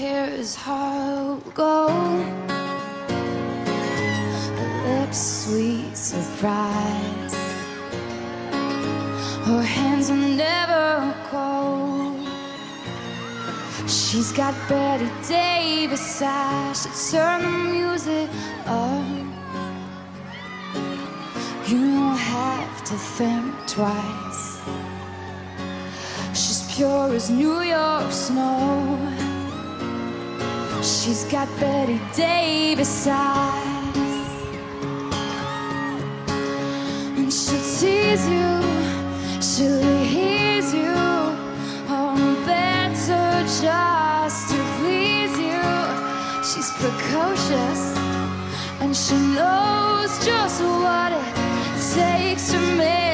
hair is Harlow gold. Her lips sweet surprise. Her hands are never cold. She's got Bette Davis eyes. She turn the music up. You don't have to think twice. She's pure as New York snow. She's got Bette Davis eyes. And she'll tease you, she'll ease you. Oh, better just to please you. She's precocious, and she knows just what it takes to make